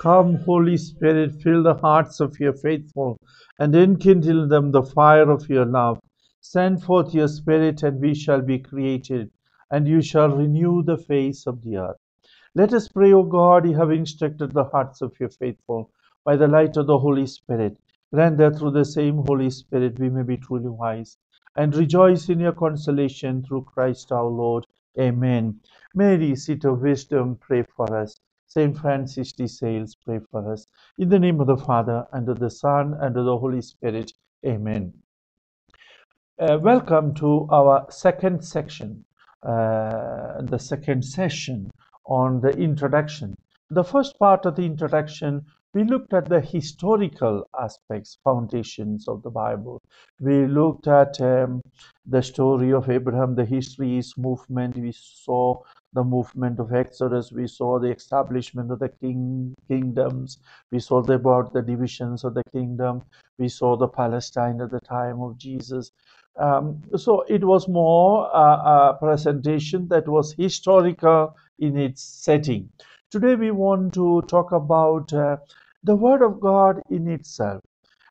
Come, Holy Spirit, fill the hearts of your faithful and enkindle them the fire of your love. Send forth your Spirit, and we shall be created, and you shall renew the face of the earth. Let us pray, O God, you have instructed the hearts of your faithful by the light of the Holy Spirit. Grant that through the same Holy Spirit we may be truly wise and rejoice in your consolation through Christ our Lord. Amen. Mary, seat of wisdom, pray for us. Saint Francis de Sales, pray for us. In the name of the Father, and of the Son, and of the Holy Spirit. Amen. Uh, welcome to our second section, uh, the second session on the introduction. The first part of the introduction, we looked at the historical aspects, foundations of the Bible. We looked at um, the story of Abraham, the history, his movement. We saw the movement of Exodus. We saw the establishment of the king kingdoms. We saw about the divisions of the kingdom. We saw the Palestine at the time of Jesus. Um, so it was more uh, a presentation that was historical in its setting. Today we want to talk about uh, the Word of God in itself.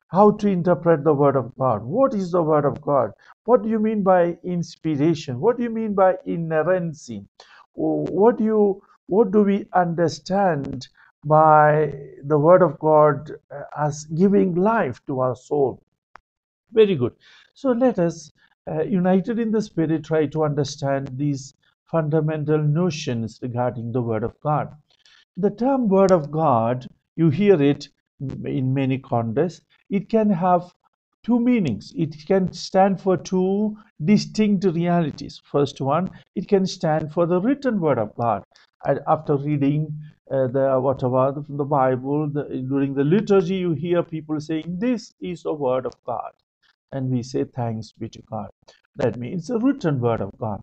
How to interpret the Word of God? What is the Word of God? What do you mean by inspiration? What do you mean by inerrancy? What do you what do we understand by the Word of God as giving life to our soul? Very good. So let us, uh, united in the Spirit, try to understand these fundamental notions regarding the Word of God. The term Word of God, you hear it in many contexts. It can have two meanings. It can stand for two distinct realities. First one, it can stand for the written Word of God. And after reading uh, the whatever from the Bible, the, during the liturgy, you hear people saying, "This is the Word of God." and we say thanks be to God. That means the written word of God.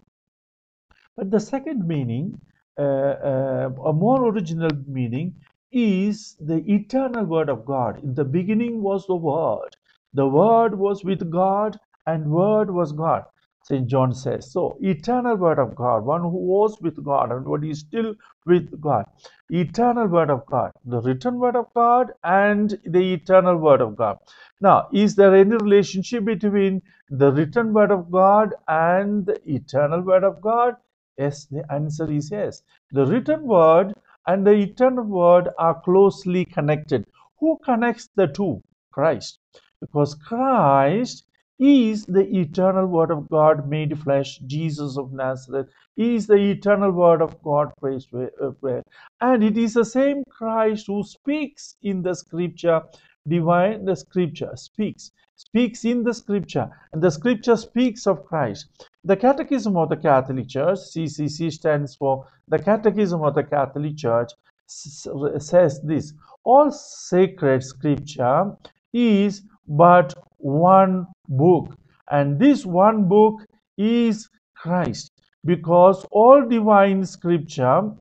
But the second meaning, uh, uh, a more original meaning, is the eternal word of God. In the beginning was the word. The word was with God, and word was God. St. John says. So, eternal word of God, one who was with God and what is still with God. Eternal word of God, the written word of God and the eternal word of God. Now, is there any relationship between the written word of God and the eternal word of God? Yes, the answer is yes. The written word and the eternal word are closely connected. Who connects the two? Christ. Because Christ is the eternal word of God made flesh, Jesus of Nazareth. He is the eternal word of God, praised uh, prayer. And it is the same Christ who speaks in the scripture, divine the scripture speaks, speaks in the scripture, and the scripture speaks of Christ. The Catechism of the Catholic Church, CCC stands for the Catechism of the Catholic Church, says this all sacred scripture is but one book. And this one book is Christ because all divine scripture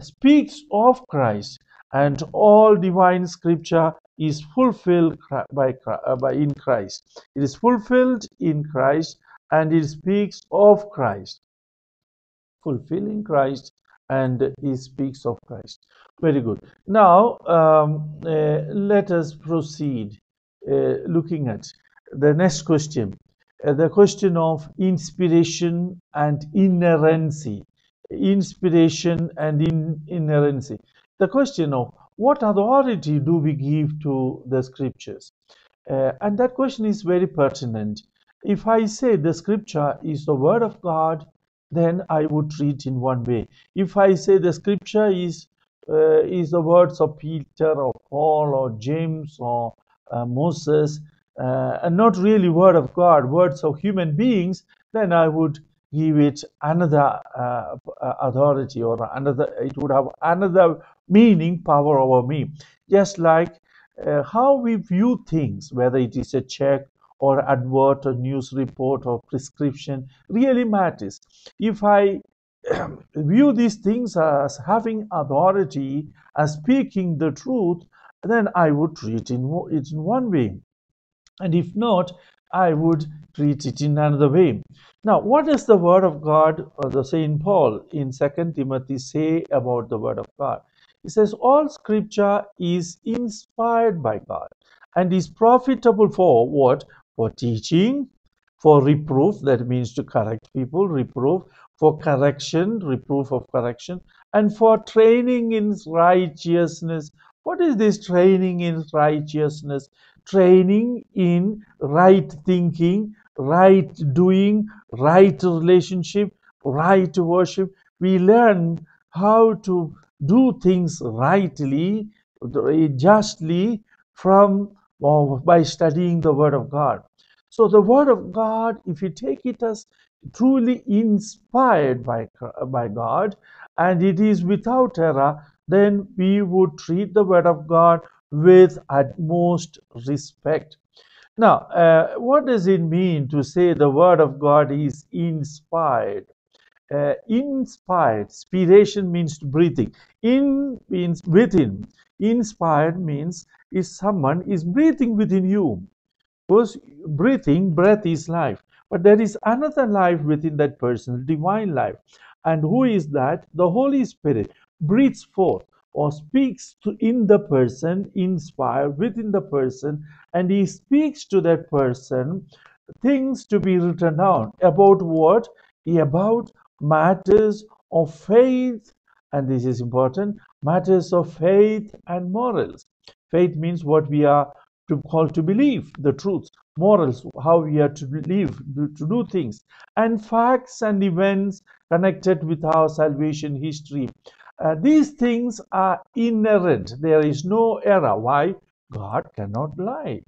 speaks of Christ and all divine scripture is fulfilled by, uh, by in Christ. It is fulfilled in Christ and it speaks of Christ. Fulfilling Christ and he speaks of Christ. Very good. Now um, uh, let us proceed looking at. The next question uh, the question of inspiration and inerrancy. Inspiration and in, inerrancy. The question of what authority do we give to the scriptures? Uh, and that question is very pertinent. If i say the scripture is the word of god then i would treat in one way. If i say the scripture is uh, is the words of peter or paul or james or uh, Moses, uh, and not really word of God, words of human beings, then I would give it another uh, authority or another, it would have another meaning, power over me. Just like uh, how we view things, whether it is a check or advert or news report or prescription, really matters. If I view these things as having authority, as speaking the truth, then I would treat it in one way. And if not, I would treat it in another way. Now, what does the Word of God or the Saint Paul in Second Timothy say about the Word of God? He says, All scripture is inspired by God and is profitable for what? For teaching, for reproof, that means to correct people, reproof, for correction, reproof of correction, and for training in righteousness. What is this training in righteousness? Training in right thinking, right doing, right relationship, right worship. We learn how to do things rightly, eh, justly from or by studying the Word of God. So the Word of God, if you take it as truly inspired by, by God and it is without error, then we would treat the Word of God with utmost respect. Now, uh, what does it mean to say the Word of God is inspired? Uh, inspired, inspiration means breathing. In means within. Inspired means is someone is breathing within you. Because breathing, breath is life. But there is another life within that person, divine life. And who is that? The Holy Spirit breathes forth or speaks to in the person, inspired within the person, and he speaks to that person things to be written down about what? About matters of faith, and this is important, matters of faith and morals. Faith means what we are to call to believe, the truth, morals, how we are to live, to do things, and facts and events connected with our salvation history. Uh, these things are inerrant. There is no error. Why? God cannot lie.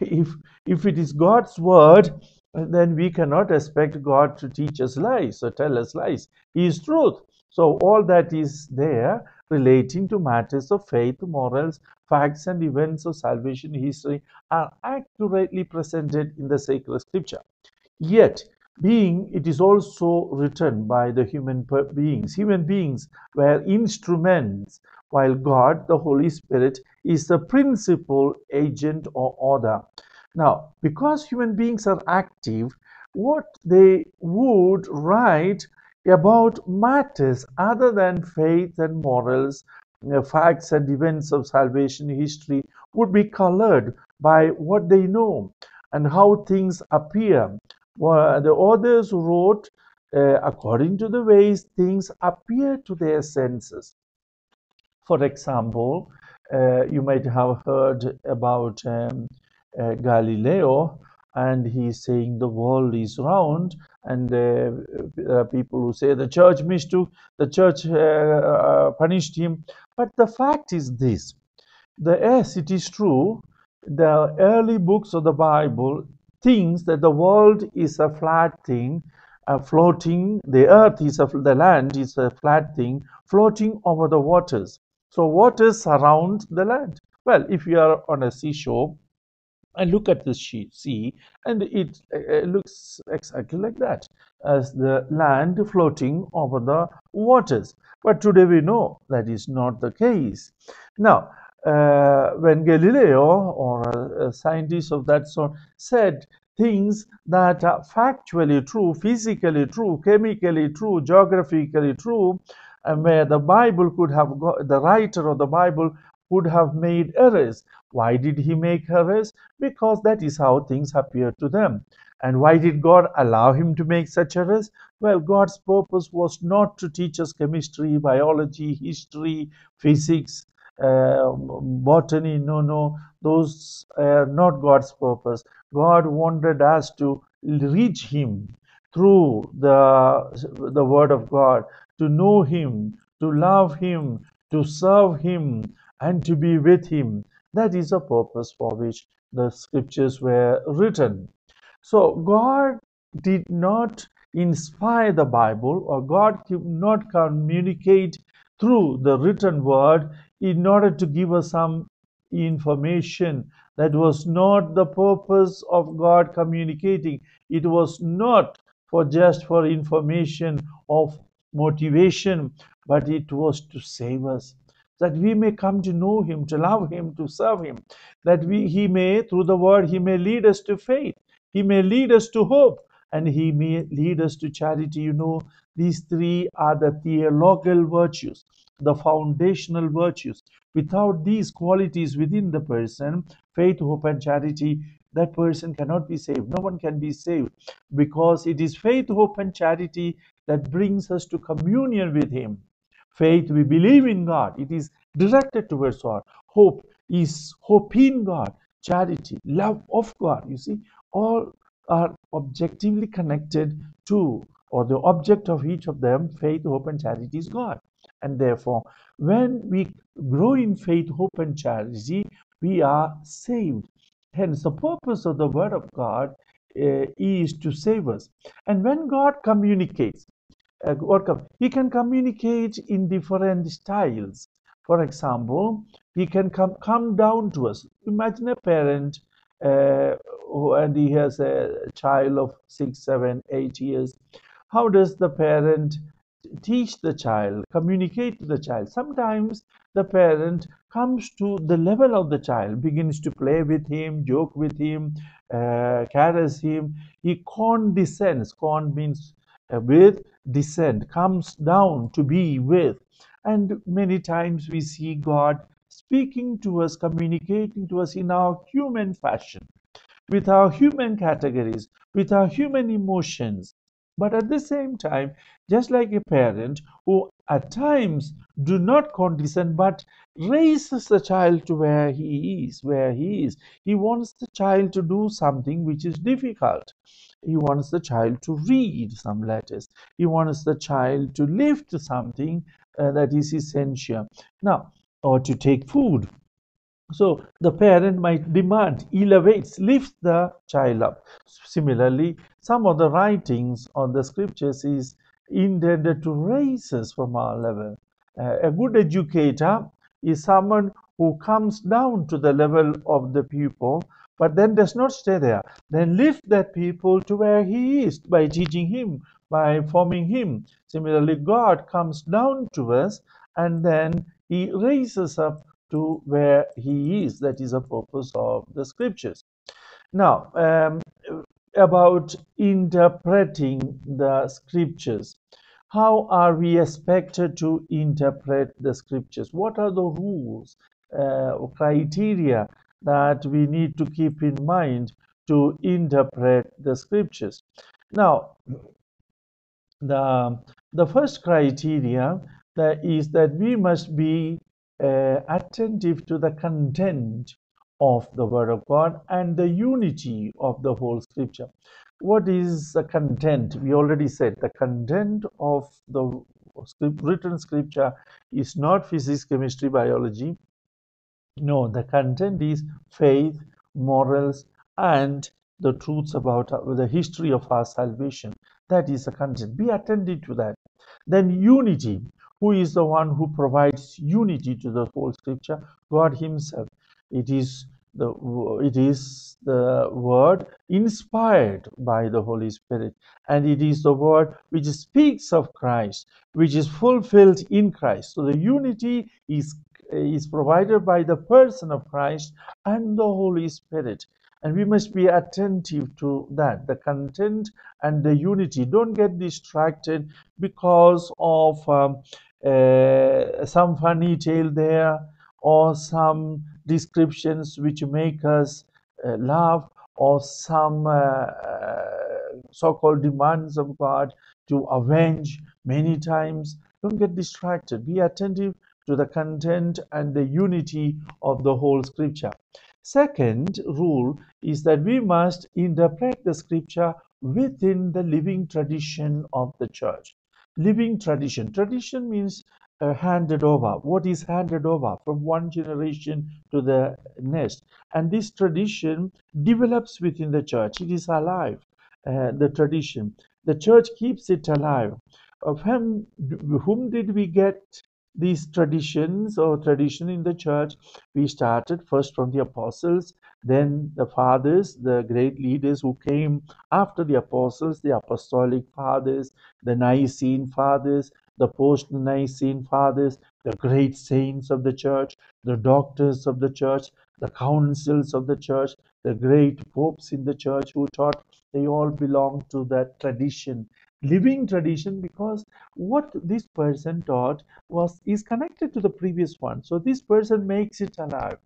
If if it is God's word, then we cannot expect God to teach us lies or tell us lies. He is truth. So all that is there relating to matters of faith, morals, facts, and events of salvation history are accurately presented in the sacred scripture. Yet, being it is also written by the human beings. Human beings were instruments, while God, the Holy Spirit, is the principal agent or order. Now, because human beings are active, what they would write about matters other than faith and morals, uh, facts and events of salvation history would be colored by what they know and how things appear. The authors wrote uh, according to the ways things appear to their senses. For example, uh, you might have heard about um, uh, Galileo, and he's saying the world is round, and uh, uh, people who say the church mistook, the church uh, punished him. But the fact is this: the yes, it is true. The early books of the Bible thinks that the world is a flat thing, uh, floating. The earth is a, the land is a flat thing, floating over the waters. So waters surround the land. Well, if you are on a seashore, and look at the sea and it, looks exactly like that as the land floating over the waters but today we know that is not the case now uh, when galileo or a, a scientist of that sort said things that are factually true physically true chemically true geographically true and where the bible could have got the writer of the bible would have made errors. Why did he make errors? Because that is how things appear to them. And why did God allow him to make such errors? Well, God's purpose was not to teach us chemistry, biology, history, physics, Uh, botany. No, no, those are not God's purpose. God wanted us to reach Him through the, the Word of God, to know Him, to love Him, to serve Him, and to be with him. That is the purpose for which the scriptures were written. So God did not inspire the Bible or God did not communicate through the written word in order to give us some information. That was not the purpose of God communicating. It was not for just for information of motivation, but it was to save us that we may come to know him, to love him, to serve him, that we, he may, through the word, he may lead us to faith, he may lead us to hope, and he may lead us to charity. You know, these three are the theological virtues. the foundational virtues. Without these qualities within the person, faith, hope, and charity, that person cannot be saved. No one can be saved because it is faith, hope, and charity that brings us to communion with Him. Faith, we believe in God, it is directed towards God. Hope is hope in God. Charity, love of God. You see, all are objectively connected to, or the object of each of them, faith, hope, and charity is God. And therefore, when we grow in faith, hope, and charity, we are saved. Hence, the purpose of the Word of God uh, is to save us. And when God communicates, uh, God, He can communicate in different styles. For example, He can come come down to us. Imagine a parent uh, and he has a child of six, seven, eight years. How does the parent teach the child, communicate to the child? Sometimes the parent comes to the level of the child, begins to play with him, joke with him, uh, caress him. He condescends. Con means uh, with descend, comes down to be with. And many times we see God speaking to us, communicating to us in our human fashion with our human categories, with our human emotions. But at the same time, just like a parent who at times do not condescend but raises the child to where he is, where he is. He wants the child to do something which is difficult. He wants the child to read some letters. He wants the child to lift something uh, that is essential. Now, or to take food so the parent might demand, elevates, lifts the child up. Similarly, some of the writings on the scriptures is intended to raise us from our level. Uh, a good educator is someone who comes down to the level of the pupil, but then does not stay there. Then lift that pupil to where he is by teaching him, by forming him. Similarly, God comes down to us and then he raises up to where he is. That is the purpose of the scriptures. Now, um, about interpreting the scriptures. How are we expected to interpret the scriptures? What are the rules, uh, criteria that we need to keep in mind to interpret the scriptures? Now, the, the first criteria that is that we must be uh, attentive to the content of the Word of God and the unity of the whole Scripture. What is the content? We already said the content of the written Scripture is not physics, chemistry, biology. No, the content is faith, morals, and the truths about the history of our salvation. That is the content. Be attentive to that. Then unity who is the one who provides unity to the whole scripture? God himself. It is the it is the word inspired by the holy spirit. And it is the word which speaks of christ which is fulfilled in christ. So the unity is is provided by the person of christ and the holy spirit. And we must be attentive to that the content and the unity. Don't get distracted because of um, uh, some funny tale there or some descriptions which make us uh, laugh or some uh, uh, so-called demands of God to avenge many times. Don't get distracted. Be attentive to the content and the unity of the whole scripture. Second rule is that we must interpret the scripture within the living tradition of the church living tradition. Tradition means uh, handed over. What is handed over from one generation to the next? And this tradition develops within the church. It is alive, uh, the tradition. The church keeps it alive. Of whom, whom did we get these traditions or tradition in the church? We started first from the apostles, then the fathers, the great leaders who came after the apostles, the apostolic fathers, the Nicene fathers, the post Nicene fathers, the great saints of the church, the doctors of the church, the councils of the church, the great popes in the church who taught, they all belong to that tradition living tradition because what this person taught was is connected to the previous one. So this person makes it alive.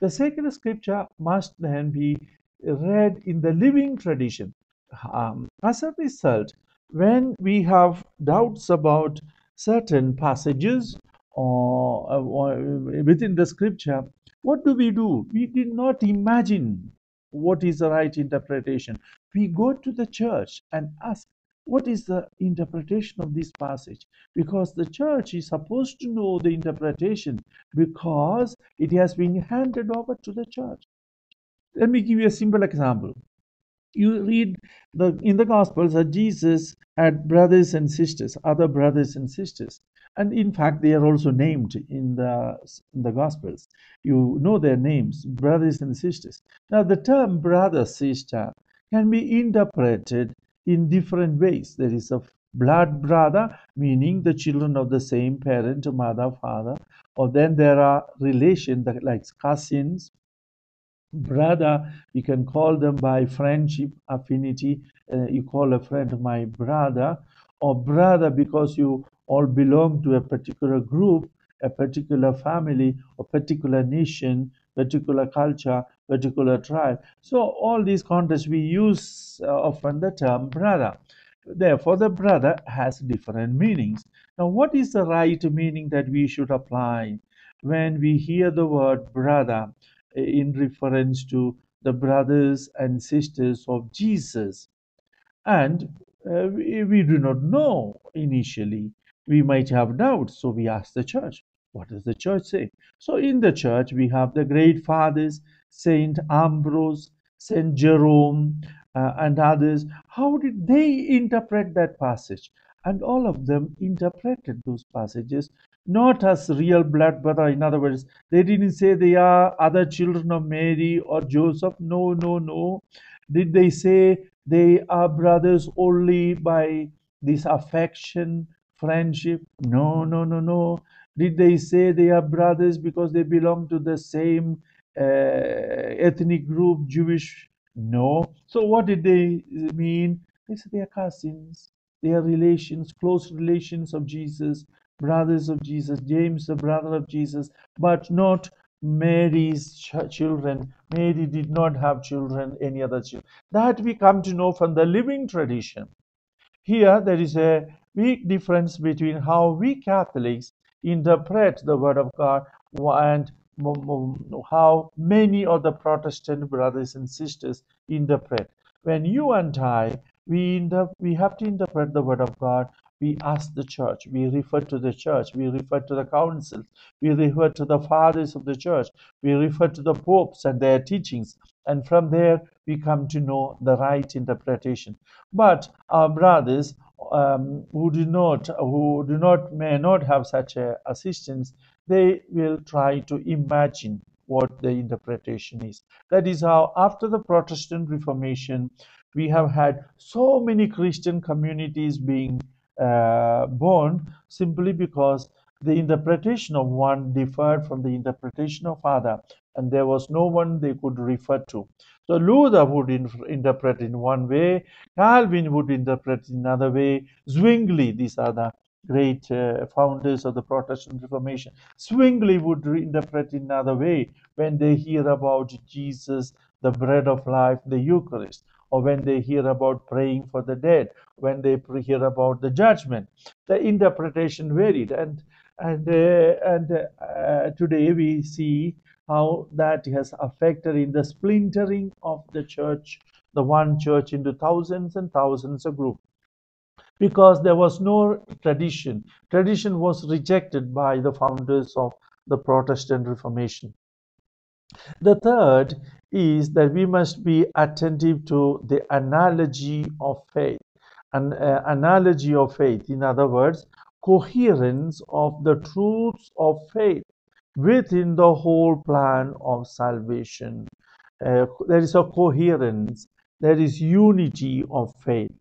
The sacred scripture must then be read in the living tradition. Um, as a result when we have doubts about certain passages or, or within the scripture what do we do? We did not imagine what is the right interpretation. We go to the church and ask what is the interpretation of this passage? Because the church is supposed to know the interpretation because it has been handed over to the church. Let me give you a simple example. You read the in the gospels that jesus had brothers and sisters other brothers and sisters. And in fact they are also named in the in the gospels. You know their names brothers and sisters. Now the term brother sister can be interpreted in different ways. There is a blood brother meaning the children of the same parent mother father or then there are relations like cousins brother you can call them by friendship affinity uh, you call a friend my brother or brother because you all belong to a particular group a particular family or particular nation particular culture particular tribe so all these contexts we use uh, often the term brother therefore the brother has different meanings now what is the right meaning that we should apply when we hear the word brother in reference to the brothers and sisters of Jesus. And uh, we, we do not know initially. We might have doubts, so we ask the church. What does the church say? So in the church, we have the great fathers, Saint Ambrose, Saint Jerome, uh, and others. How did they interpret that passage? And all of them interpreted those passages not as real blood brother. In other words, they didn't say they are other children of Mary or Joseph. No, no, no. Did they say they are brothers only by this affection, friendship? No, no, no, no. Did they say they are brothers because they belong to the same uh, ethnic group, Jewish? No. So what did they mean? They said they are cousins. They are relations, close relations of Jesus brothers of Jesus, James, the brother of Jesus, but not Mary's ch- children. Mary did not have children, any other children. That we come to know from the living tradition. Here, there is a big difference between how we Catholics interpret the Word of God and how many of the Protestant brothers and sisters interpret. When you and I, we, inter- we have to interpret the Word of God we ask the church, we refer to the church, we refer to the councils, we refer to the fathers of the church, we refer to the popes and their teachings, and from there we come to know the right interpretation. But our brothers um, who do not, who do not, may not have such a assistance, they will try to imagine what the interpretation is. That is how, after the Protestant Reformation, we have had so many Christian communities being uh, born simply because the interpretation of one differed from the interpretation of other and there was no one they could refer to. So luther would in, interpret in one way calvin would interpret in another way. Zwingli these are the great uh, founders of the protestant reformation zwingli would interpret in another way. When they hear about jesus the bread of life the eucharist or when they hear about praying for the dead, when they hear about the judgment. The interpretation varied, and and uh, and uh, today we see how that has affected in the splintering of the church, the one church into thousands and thousands of groups. Because there was no tradition. Tradition was rejected by the founders of the Protestant Reformation. The third is that we must be attentive to the analogy of faith. An uh, analogy of faith, in other words, coherence of the truths of faith within the whole plan of salvation. Uh, there is a coherence, there is unity of faith.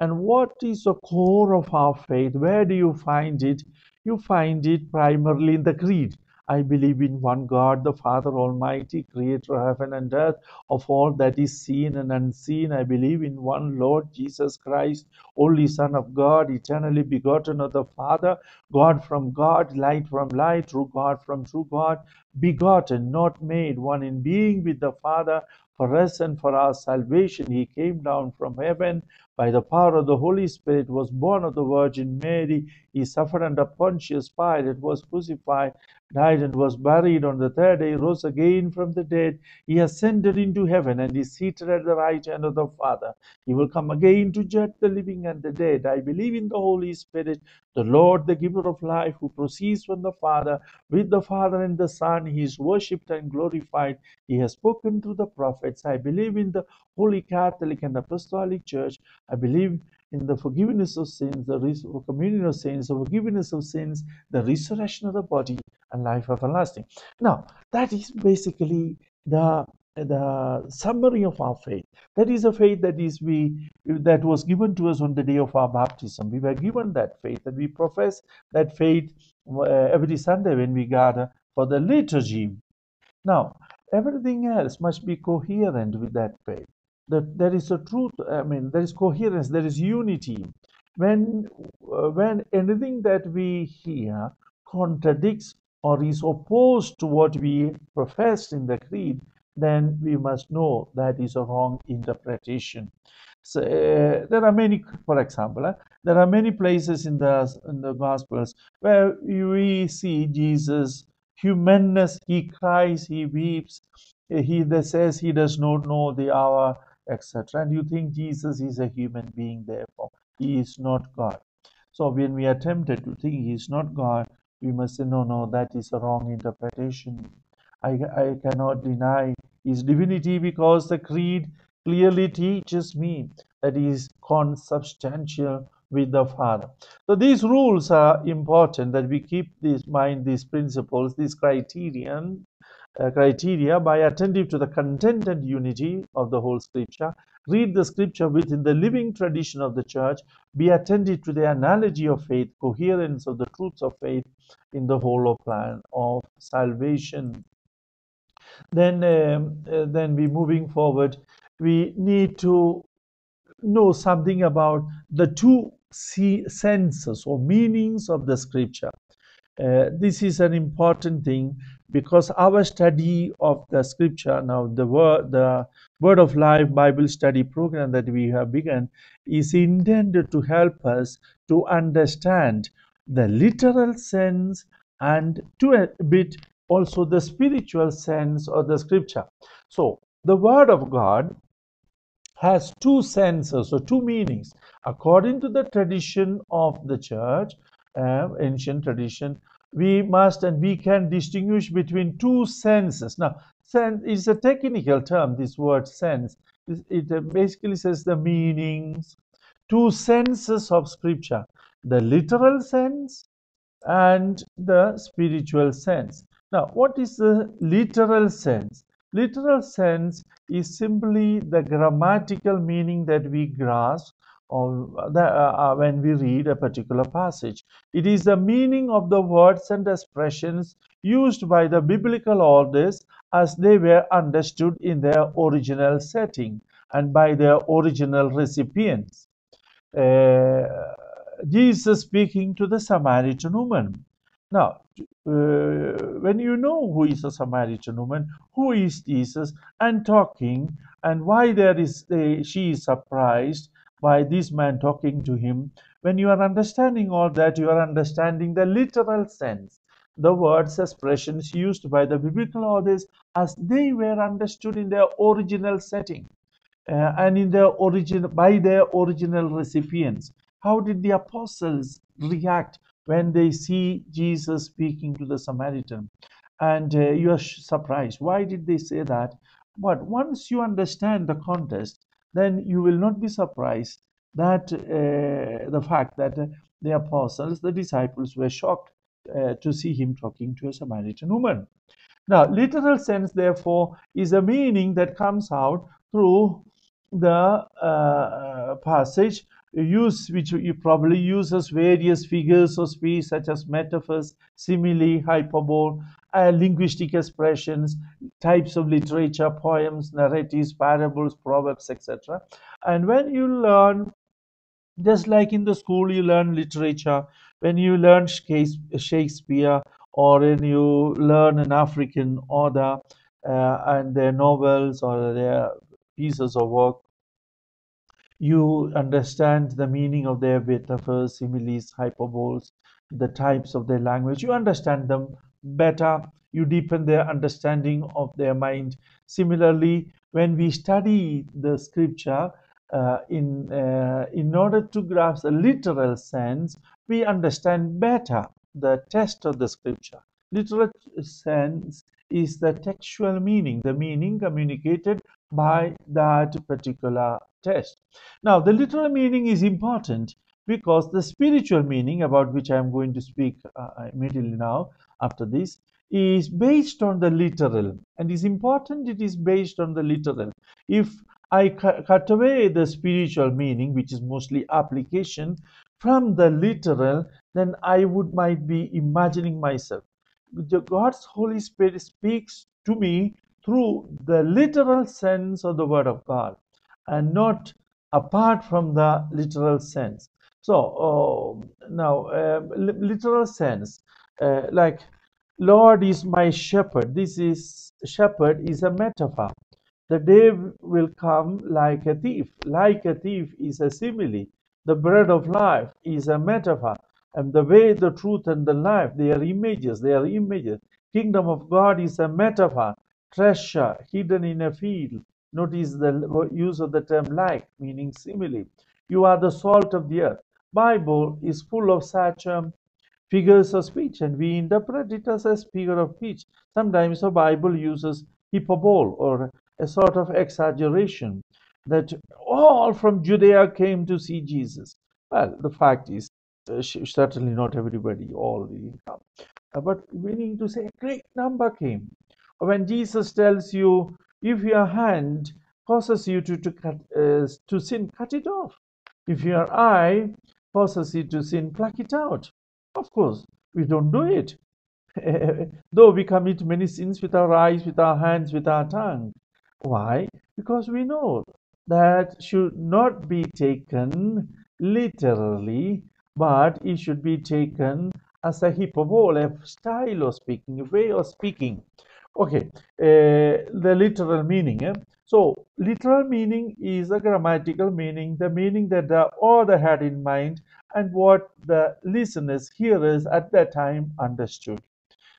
And what is the core of our faith? Where do you find it? You find it primarily in the creed. I believe in one God, the Father Almighty, creator of heaven and earth, of all that is seen and unseen. I believe in one Lord Jesus Christ, only Son of God, eternally begotten of the Father, God from God, light from light, true God from true God, begotten, not made, one in being with the Father. For us and for our salvation, he came down from heaven by the power of the Holy Spirit, was born of the Virgin Mary. He suffered under Pontius Pilate, was crucified, died, and was buried. On the third day, rose again from the dead. He ascended into heaven and is seated at the right hand of the Father. He will come again to judge the living and the dead. I believe in the Holy Spirit, the Lord, the giver of life, who proceeds from the Father. With the Father and the Son, he is worshipped and glorified. He has spoken through the prophets. I believe in the Holy Catholic and Apostolic Church. I believe in the forgiveness of sins, the res- communion of sins, the forgiveness of sins, the resurrection of the body, and life everlasting. Now, that is basically the the summary of our faith. That is a faith that is we that was given to us on the day of our baptism. We were given that faith, and we profess that faith uh, every Sunday when we gather for the liturgy. Now, everything else must be coherent with that faith that there is a truth i mean there is coherence there is unity when uh, when anything that we hear contradicts or is opposed to what we profess in the creed then we must know that is a wrong interpretation so uh, there are many for example uh, there are many places in the in the gospels where we see jesus humanness he cries he weeps he says he does not know the hour etc. And you think Jesus is a human being, therefore, he is not God. So when we are tempted to think he is not God, we must say, no, no, that is a wrong interpretation. I, I cannot deny his divinity because the creed clearly teaches me that he is consubstantial with the Father. So these rules are important that we keep this mind, these principles, these criterion uh, criteria by attentive to the content and unity of the whole scripture. Read the scripture within the living tradition of the church. Be attentive to the analogy of faith coherence of the truths of faith in the whole of plan of salvation then um, uh, then we moving forward. We need to know something about the two senses or meanings of the scripture. Uh, this is an important thing because our study of the scripture now the word the word of life bible study program that we have begun is intended to help us to understand the literal sense and to a bit also the spiritual sense of the scripture so the word of god has two senses or two meanings according to the tradition of the church uh, ancient tradition we must and we can distinguish between two senses. Now, sense is a technical term, this word sense. It basically says the meanings, two senses of scripture, the literal sense and the spiritual sense. Now, what is the literal sense? Literal sense is simply the grammatical meaning that we grasp or the, uh, uh, when we read a particular passage. It is the meaning of the words and expressions used by the biblical authors as they were understood in their original setting and by their original recipients. Uh, Jesus speaking to the Samaritan woman. Now, uh, when you know who is a Samaritan woman, who is Jesus, and talking, and why there is uh, she is surprised, by this man talking to him, when you are understanding all that, you are understanding the literal sense, the words, expressions used by the biblical authors as they were understood in their original setting uh, and in their origin by their original recipients. How did the apostles react when they see Jesus speaking to the Samaritan? And uh, you are surprised. Why did they say that? But once you understand the context, then you will not be surprised that uh, the fact that the apostles, the disciples, were shocked uh, to see him talking to a Samaritan woman. Now, literal sense, therefore, is a meaning that comes out through the uh, passage use which you probably use as various figures of speech such as metaphors simile hyperbole uh, linguistic expressions, types of literature, poems, narratives, parables, proverbs, etc. And when you learn, just like in the school, you learn literature, when you learn Shakespeare or when you learn an African author uh, and their novels or their pieces of work, you understand the meaning of their metaphors, similes, hyperboles, the types of their language. You understand them better. You deepen their understanding of their mind. Similarly, when we study the scripture, uh, in uh, in order to grasp the literal sense, we understand better the text of the scripture. Literal sense is the textual meaning, the meaning communicated by that particular test. Now, the literal meaning is important because the spiritual meaning, about which I am going to speak uh, immediately now after this, is based on the literal and is important it is based on the literal. If I cut away the spiritual meaning, which is mostly application, from the literal, then I would might be imagining myself. God's Holy Spirit speaks to me through the literal sense of the Word of God and not apart from the literal sense. So uh, now, uh, literal sense, uh, like Lord is my shepherd. This is shepherd is a metaphor. The day will come like a thief. Like a thief is a simile. The bread of life is a metaphor. And the way, the truth, and the life, they are images. They are images. Kingdom of God is a metaphor. Treasure hidden in a field Notice the use of the term like, meaning simile. You are the salt of the earth. Bible is full of such um, figures of speech, and we interpret it as a figure of speech. Sometimes the Bible uses hyperbole or a sort of exaggeration that all from Judea came to see Jesus. Well, the fact is, uh, certainly not everybody all didn't come. Uh, but meaning to say a great number came. When Jesus tells you if your hand causes you to, to, cut, uh, to sin, cut it off. If your eye causes you to sin, pluck it out. Of course, we don't do it. Though we commit many sins with our eyes, with our hands, with our tongue. Why? Because we know that should not be taken literally, but it should be taken as a hyperbole, a style of speaking, a way of speaking. Okay, uh, the literal meaning. Eh? So, literal meaning is a grammatical meaning, the meaning that the author had in mind and what the listeners, hearers at that time understood.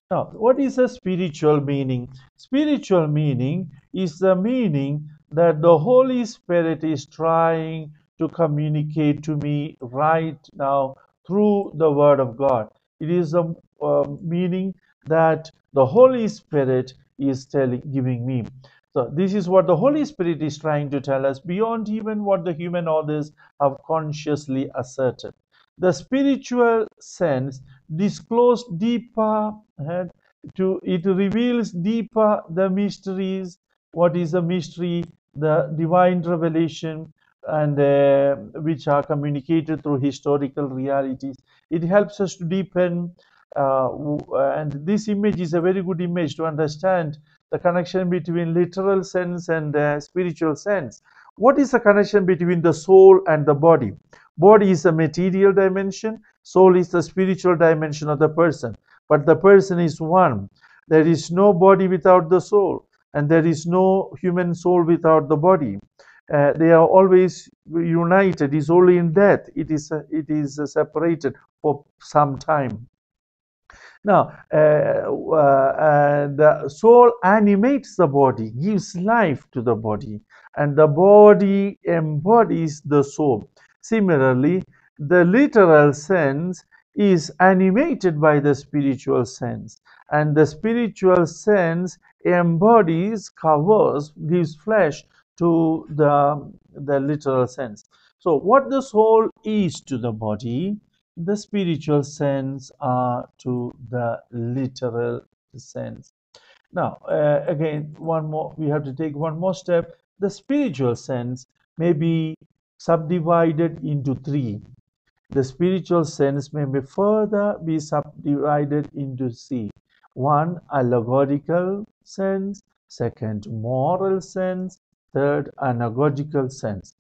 Now, what is a spiritual meaning? Spiritual meaning is the meaning that the Holy Spirit is trying to communicate to me right now through the Word of God. It is a uh, meaning that the Holy Spirit is telling, giving me. So this is what the Holy Spirit is trying to tell us beyond even what the human authors have consciously asserted. The spiritual sense disclosed deeper uh, to it reveals deeper the mysteries. What is a mystery? The divine revelation and uh, which are communicated through historical realities. It helps us to deepen uh, and this image is a very good image to understand the connection between literal sense and uh, spiritual sense. What is the connection between the soul and the body? Body is a material dimension, soul is the spiritual dimension of the person. But the person is one. There is no body without the soul, and there is no human soul without the body. Uh, they are always united. It's only in death it is uh, it is uh, separated for some time. Now, uh, uh, the soul animates the body, gives life to the body, and the body embodies the soul. Similarly, the literal sense is animated by the spiritual sense, and the spiritual sense embodies, covers, gives flesh to the, the literal sense. So, what the soul is to the body, the spiritual sense are to the literal sense. Now, uh, again, one more, we have to take one more step. The spiritual sense may be subdivided into three. The spiritual sense may be further be subdivided into C. One, allegorical sense. Second, moral sense. Third, anagogical sense.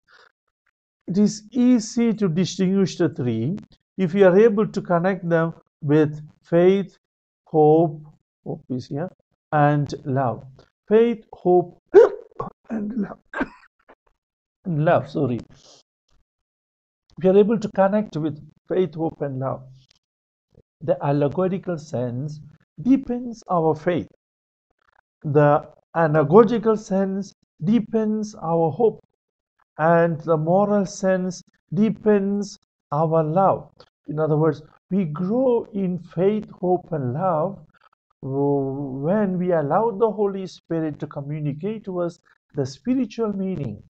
It is easy to distinguish the three if you are able to connect them with faith, hope, hope is here, and love. Faith, hope, and love. and love, sorry. If you are able to connect with faith, hope, and love, the allegorical sense deepens our faith. The anagogical sense deepens our hope. And the moral sense deepens our love. In other words, we grow in faith, hope, and love when we allow the Holy Spirit to communicate to us the spiritual meaning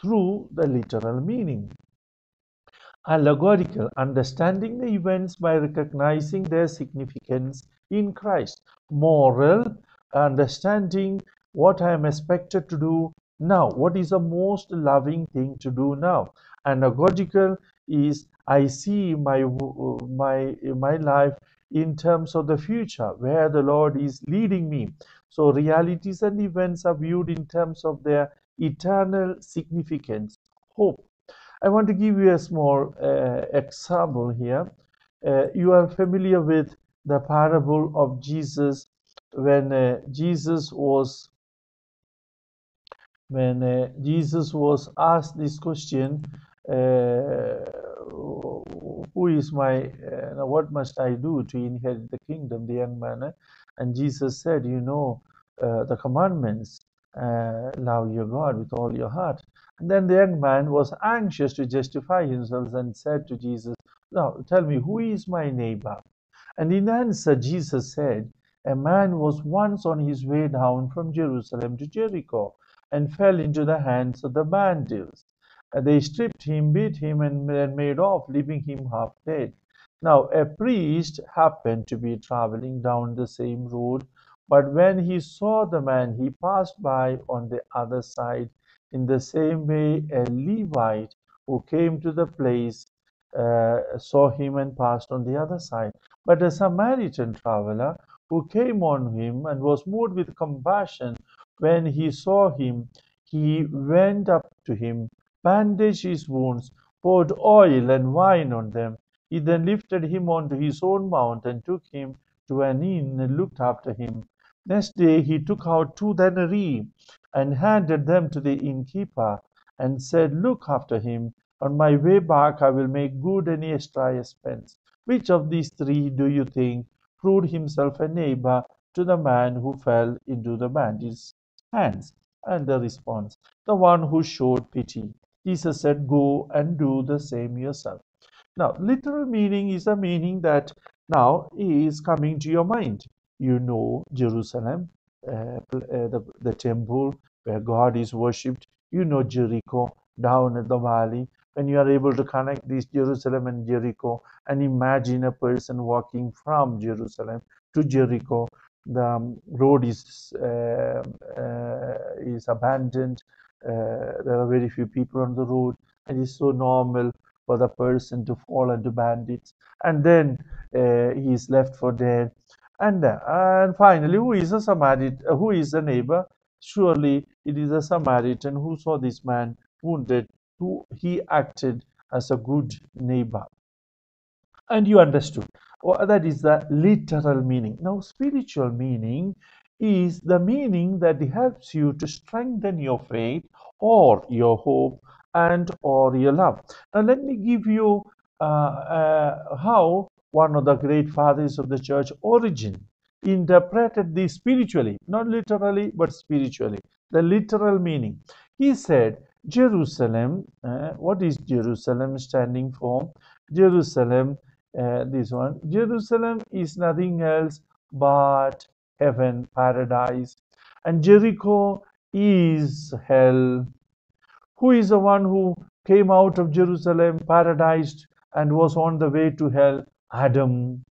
through the literal meaning. Allegorical, understanding the events by recognizing their significance in Christ. Moral, understanding what I am expected to do now. What is the most loving thing to do now? Anagogical is I see my my my life in terms of the future, where the Lord is leading me. So realities and events are viewed in terms of their eternal significance, hope. I want to give you a small uh, example here. Uh, you are familiar with the parable of Jesus when uh, Jesus was when uh, Jesus was asked this question, uh, who is my, uh, what must I do to inherit the kingdom, the young man? And Jesus said, you know, uh, the commandments, uh, love your God with all your heart. And then the young man was anxious to justify himself and said to Jesus, now tell me, who is my neighbor? And in answer, Jesus said, a man was once on his way down from Jerusalem to Jericho and fell into the hands of the bandits. They stripped him, beat him, and made off, leaving him half dead. Now, a priest happened to be traveling down the same road, but when he saw the man, he passed by on the other side. In the same way, a Levite who came to the place uh, saw him and passed on the other side. But a Samaritan traveler who came on him and was moved with compassion when he saw him, he went up to him, bandaged his wounds, poured oil and wine on them. He then lifted him onto his own mount and took him to an inn and looked after him. Next day he took out two denarii and handed them to the innkeeper and said, Look after him. On my way back I will make good any extra expense. Which of these three do you think proved himself a neighbor to the man who fell into the bandits' hands? And the response, the one who showed pity. Jesus said, Go and do the same yourself. Now, literal meaning is a meaning that now is coming to your mind. You know Jerusalem, uh, uh, the, the temple where God is worshipped. You know Jericho down at the valley. When you are able to connect these Jerusalem and Jericho and imagine a person walking from Jerusalem to Jericho, the um, road is uh, uh, is abandoned. Uh, there are very few people on the road, and it's so normal for the person to fall into bandits, and then uh, he is left for dead. And uh, and finally, who is a Samaritan? Uh, who is a neighbor? Surely it is a Samaritan who saw this man wounded, who he acted as a good neighbor. And you understood. Well, that is the literal meaning. Now, spiritual meaning is the meaning that helps you to strengthen your faith or your hope and or your love. Now, let me give you uh, uh, how one of the great fathers of the church, Origen, interpreted this spiritually, not literally, but spiritually. The literal meaning. He said, Jerusalem, uh, what is Jerusalem standing for? Jerusalem uh, this one. Jerusalem is nothing else but heaven, paradise. And Jericho is hell. Who is the one who came out of Jerusalem, paradise, and was on the way to hell? Adam.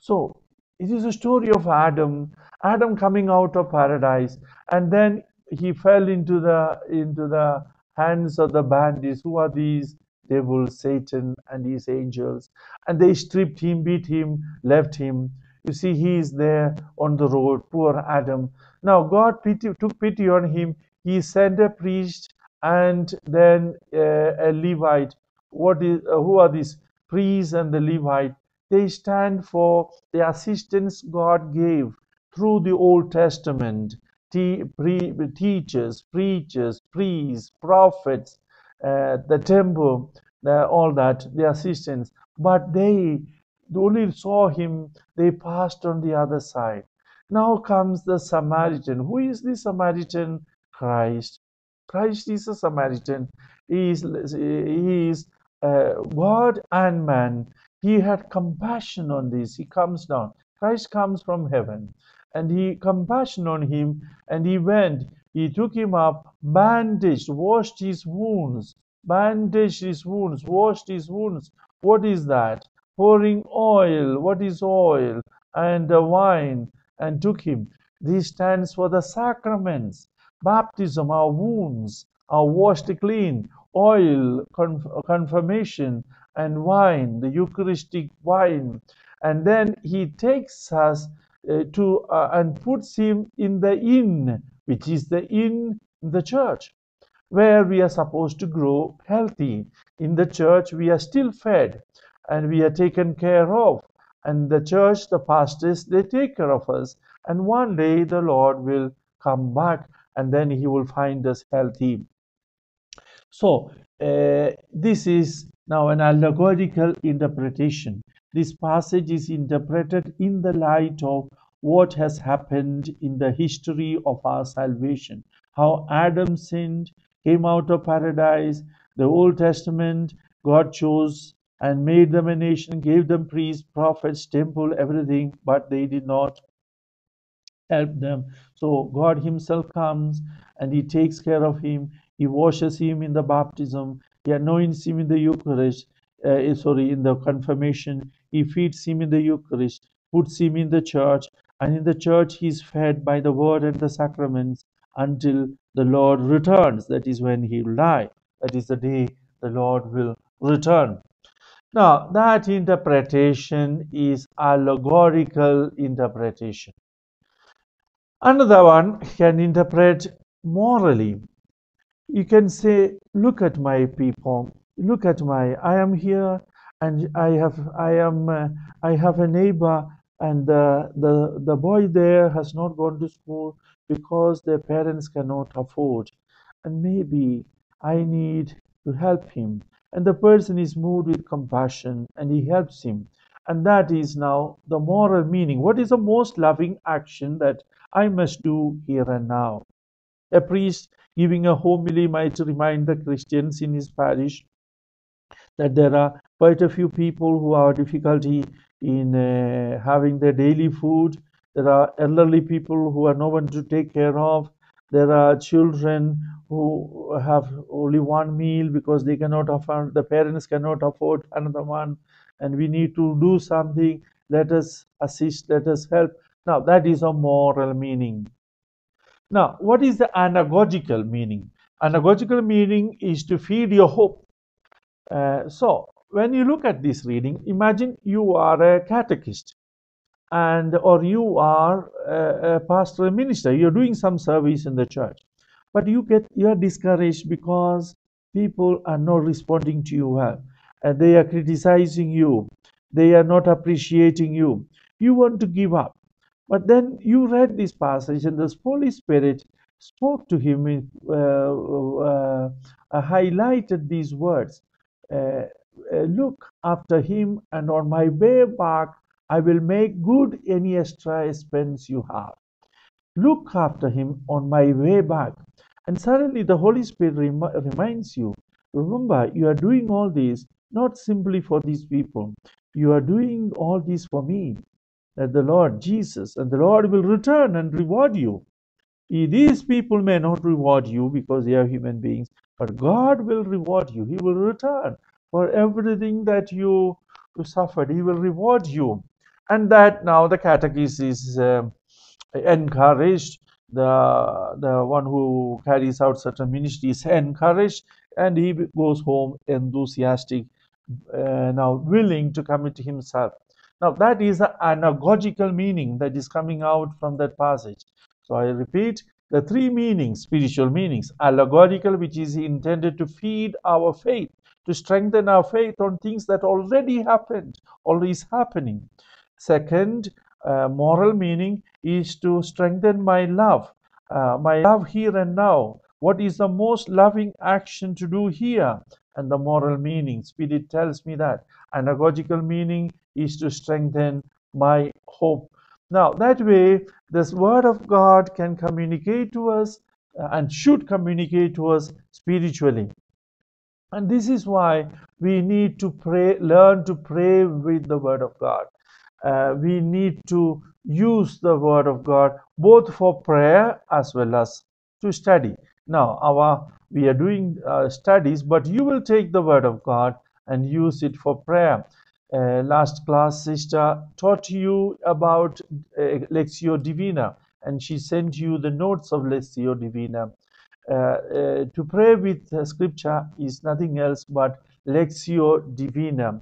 So, it is a story of Adam. Adam coming out of paradise, and then he fell into the into the hands of the bandits. Who are these? devil, Satan, and his angels. And they stripped him, beat him, left him You see, he is there on the road, poor Adam. Now, God pity, took pity on him. He sent a priest and then uh, a Levite. What is, uh, who are these priests and the Levite? They stand for the assistance God gave through the Old Testament. Te- pre- teachers, preachers, priests, prophets, uh, the temple, all that, the assistance. But they only saw him, they passed on the other side. Now comes the Samaritan. Who is the Samaritan? Christ. Christ is a Samaritan. He is, he is uh, God and man. He had compassion on this. He comes down. Christ comes from heaven and he compassion on him and he went. He took him up, bandaged, washed his wounds, bandaged his wounds, washed his wounds. What is that? Pouring oil. What is oil? And wine and took him. This stands for the sacraments. Baptism, our wounds are washed clean. Oil, confirmation, and wine, the Eucharistic wine. And then he takes us uh, to uh, and puts him in the inn, which is the inn, in the church, where we are supposed to grow healthy. In the church, we are still fed and we are taken care of and the church, the pastors, they take care of us. And one day the Lord will come back and then he will find us healthy. So, uh, this is now an allegorical interpretation. This passage is interpreted in the light of what has happened in the history of our salvation. How Adam sinned, came out of paradise, the Old Testament, God chose and made them a nation, gave them priests, prophets, temple, everything, but they did not help them. So God Himself comes and He takes care of him. He washes him in the baptism. He anoints him in the Eucharist. Uh, sorry, in the confirmation. He feeds him in the Eucharist, puts him in the church, and in the church he is fed by the word and the sacraments until the Lord returns. That is when he will die. That is the day the Lord will return. Now, that interpretation is allegorical interpretation. Another one can interpret morally. You can say, look at my people, look at my, I am here and I have, I am, uh, I have a neighbor and the, the, the boy there has not gone to school because their parents cannot afford. And maybe I need to help him and the person is moved with compassion and he helps him. And that is now the moral meaning. What is the most loving action that I must do here and now? A priest giving a homily might remind the Christians in his parish that there are quite a few people who have difficulty in uh, having their daily food. There are elderly people who are no one to take care of. There are children who have only one meal because they cannot afford, the parents cannot afford another one, and we need to do something. Let us assist, let us help. Now, that is a moral meaning. Now, what is the anagogical meaning? Anagogical meaning is to feed your hope. Uh, so, when you look at this reading, imagine you are a catechist and or you are a, a pastoral minister you're doing some service in the church but you get you're discouraged because people are not responding to you well and they are criticizing you they are not appreciating you. You want to give up but then you read this passage and the holy spirit spoke to him uh, uh, uh, highlighted these words uh, uh, look after him and on my way back I will make good any extra expense you have. Look after him on my way back. And suddenly the Holy Spirit rem reminds you remember, you are doing all this not simply for these people, you are doing all this for me. That the Lord Jesus and the Lord will return and reward you. These people may not reward you because they are human beings, but God will reward you. He will return for everything that you suffered. He will reward you and that now the catechist is uh, encouraged the the one who carries out certain ministry is encouraged and he goes home enthusiastic uh, now willing to commit himself Now, that is the anagogical meaning that is coming out from that passage. So, I repeat the three meanings, spiritual meanings allegorical, which is intended to feed our faith, to strengthen our faith on things that already happened, already is happening. Second, uh, moral meaning is to strengthen my love, uh, my love here and now. What is the most loving action to do here? And the moral meaning, Spirit tells me that. Anagogical meaning is to strengthen my hope. Now, that way, this Word of God can communicate to us uh, and should communicate to us spiritually. And this is why we need to pray, learn to pray with the Word of God. Uh, we need to use the Word of God both for prayer as well as to study. Now, our we are doing uh, studies, but you will take the Word of God and use it for prayer. Uh, last class, sister taught you about uh, Lectio Divina, and she sent you the notes of lectio Divina. Uh, uh to pray with Scripture is nothing else but lectio Divina.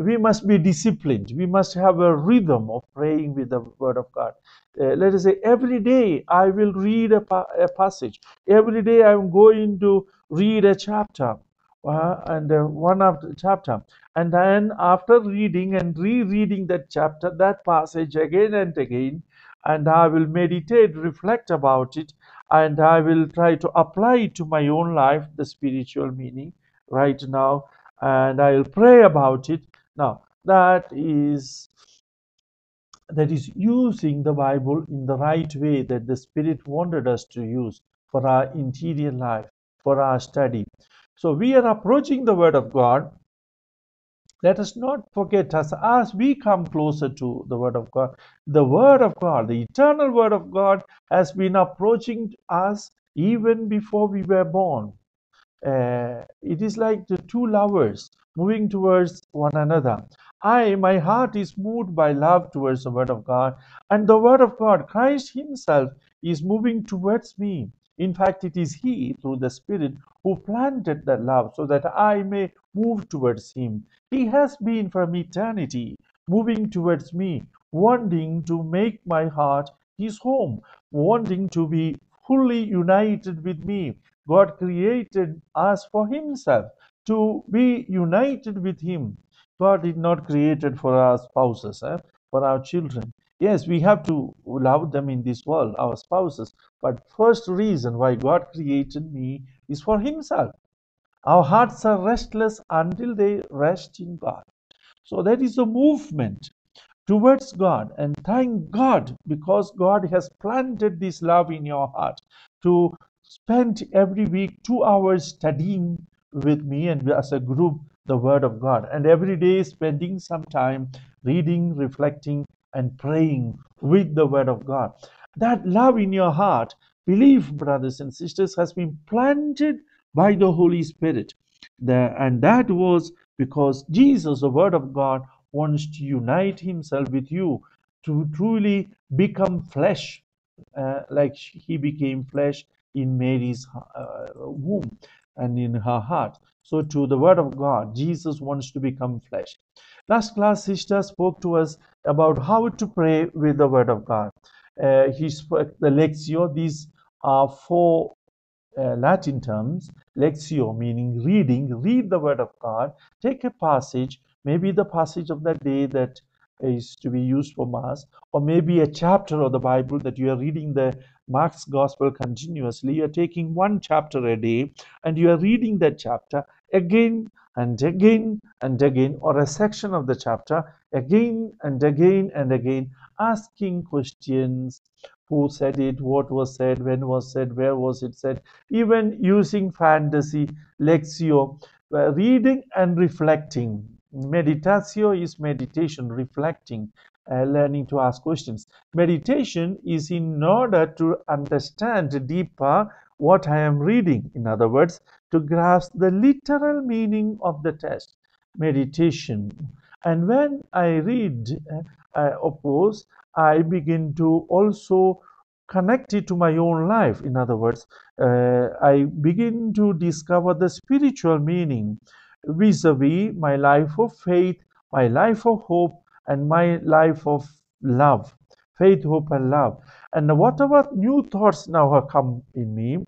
We must be disciplined. We must have a rhythm of praying with the Word of God. Uh, let us say, every day I will read a, pa a passage. Every day I'm going to read a chapter uh, and uh, one after chapter and then after reading and rereading that chapter that passage again and again and i will meditate reflect about it and i will try to apply to my own life the spiritual meaning right now and i will pray about it now that is that is using the bible in the right way that the spirit wanted us to use for our interior life for our study so we are approaching the Word of God. Let us not forget us as we come closer to the Word of God. The Word of God, the eternal Word of God, has been approaching us even before we were born. Uh, it is like the two lovers moving towards one another. I, my heart is moved by love towards the Word of God, and the Word of God, Christ Himself, is moving towards me. In fact, it is He, through the Spirit, who planted that love so that I may move towards Him. He has been from eternity moving towards me, wanting to make my heart His home, wanting to be fully united with me. God created us for Himself, to be united with Him. God did not create it for our spouses, eh? for our children. Yes, we have to love them in this world, our spouses. But first reason why God created me is for Himself. Our hearts are restless until they rest in God. So that is a movement towards God. And thank God because God has planted this love in your heart to spend every week two hours studying with me and as a group the Word of God. And every day spending some time reading, reflecting, and praying with the Word of God. That love in your heart, believe, brothers and sisters, has been planted by the Holy Spirit. The, and that was because Jesus, the Word of God, wants to unite Himself with you to truly become flesh, uh, like He became flesh in Mary's uh, womb and in her heart. So, to the Word of God, Jesus wants to become flesh. Last class, Sister spoke to us about how to pray with the Word of God. Uh, he spoke the Lectio. These are four uh, Latin terms. Lectio meaning reading, read the Word of God. Take a passage, maybe the passage of that day that is to be used for Mass, or maybe a chapter of the Bible that you are reading the Mark's Gospel continuously. You are taking one chapter a day and you are reading that chapter again and again and again, or a section of the chapter again and again and again, asking questions. Who said it, what was said, when was said, where was it said, even using fantasy, lectio, uh, reading and reflecting. Meditatio is meditation, reflecting, uh, learning to ask questions. Meditation is in order to understand deeper what I am reading. In other words, to grasp the literal meaning of the text. Meditation. And when I read, uh, oppose, I begin to also connect it to my own life. In other words, uh, I begin to discover the spiritual meaning vis a vis my life of faith, my life of hope, and my life of love, faith, hope, and love. And whatever new thoughts now have come in me,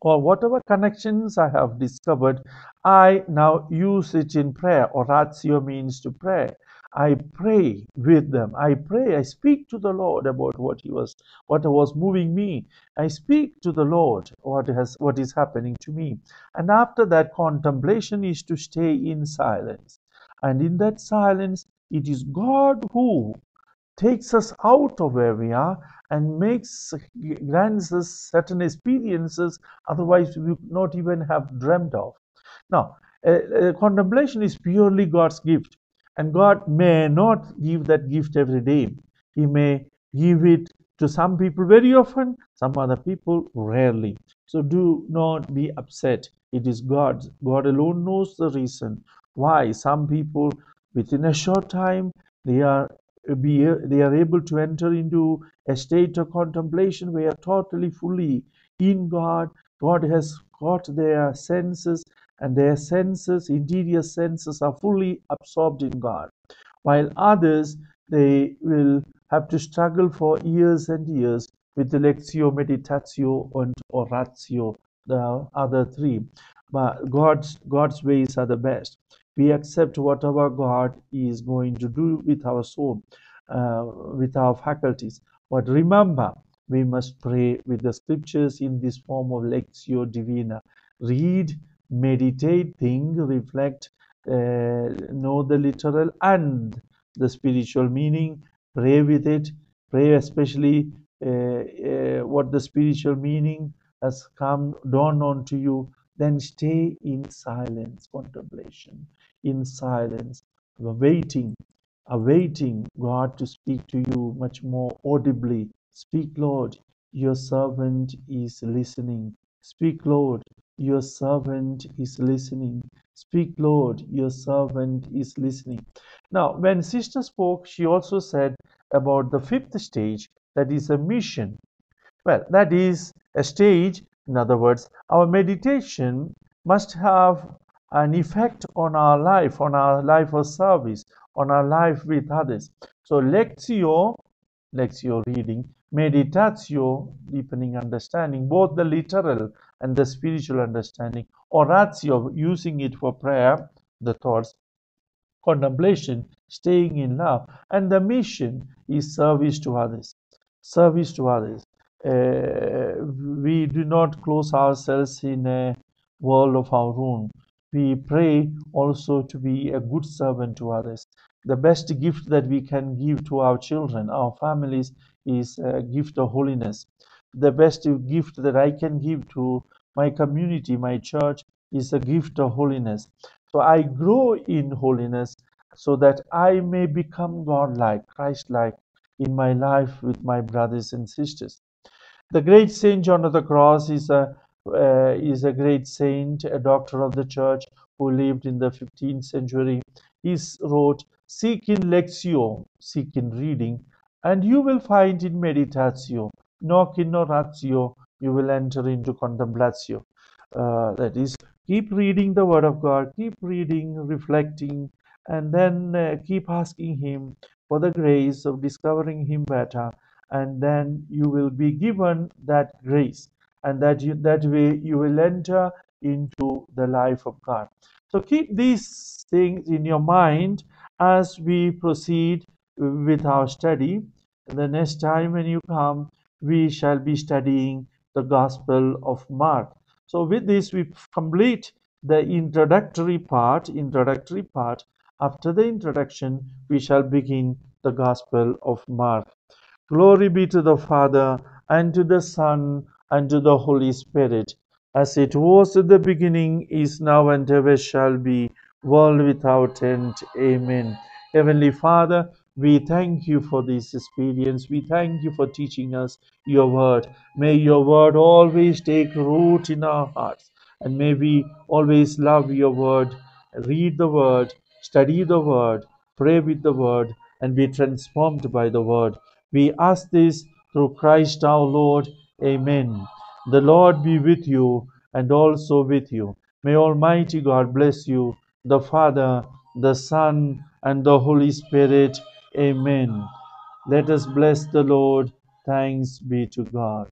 or whatever connections I have discovered, I now use it in prayer, oratio means to pray. I pray with them. I pray. I speak to the Lord about what He was, what was moving me. I speak to the Lord what has, what is happening to me. And after that, contemplation is to stay in silence. And in that silence, it is God who takes us out of where we are and makes grants us certain experiences otherwise we would not even have dreamt of. Now, uh, uh, contemplation is purely God's gift, and God may not give that gift every day. He may give it to some people very often, some other people rarely. So do not be upset. It is God. God alone knows the reason why some people within a short time they are be they are able to enter into a state of contemplation where totally fully in God. God has got their senses and their senses, interior senses, are fully absorbed in God. While others, they will have to struggle for years and years with the lectio, meditatio, and oratio, the other three. But God's God's ways are the best. We accept whatever God is going to do with our soul, uh, with our faculties. But remember, we must pray with the scriptures in this form of lectio divina. Read meditate, think, reflect, uh, know the literal and the spiritual meaning, pray with it, pray especially uh, uh, what the spiritual meaning has come dawn onto you, then stay in silence, contemplation, in silence, waiting, awaiting God to speak to you much more audibly. Speak, Lord, your servant is listening. Speak, Lord, your servant is listening. Speak, Lord, your servant is listening. Now, when Sister spoke, she also said about the fifth stage, that is a mission. Well, that is a stage, in other words, our meditation must have an effect on our life, on our life of service, on our life with others. So, lectio, lectio reading, meditatio, deepening understanding, both the literal and the spiritual understanding, oratio, using it for prayer, the thoughts, contemplation, staying in love, and the mission is service to others. Service to others. Uh, we do not close ourselves in a world of our own. We pray also to be a good servant to others. The best gift that we can give to our children, our families, is a gift of holiness. The best gift that I can give to my community, my church, is a gift of holiness. So I grow in holiness so that I may become God-like, Christ-like in my life with my brothers and sisters. The great Saint John of the Cross is a uh, is a great saint, a doctor of the church who lived in the 15th century. He wrote, "Seek in lectio, seek in reading, and you will find in meditatio, knock in oratio, you will enter into contemplatio. Uh, that is, keep reading the Word of God, keep reading, reflecting, and then uh, keep asking Him for the grace of discovering Him better, and then you will be given that grace, and that you, that way you will enter into the life of God. So keep these things in your mind as we proceed with our study. The next time when you come, we shall be studying the Gospel of Mark. So with this, we complete the introductory part. Introductory part. After the introduction, we shall begin the Gospel of Mark. Glory be to the Father, and to the Son, and to the Holy Spirit, as it was at the beginning, is now, and ever shall be, world without end. Amen. Heavenly Father, we thank you for this experience. We thank you for teaching us your word. May your word always take root in our hearts. And may we always love your word, read the word, study the word, pray with the word, and be transformed by the word. We ask this through Christ our Lord. Amen. The Lord be with you and also with you. May Almighty God bless you, the Father, the Son, and the Holy Spirit. Amen. Let us bless the Lord. Thanks be to God.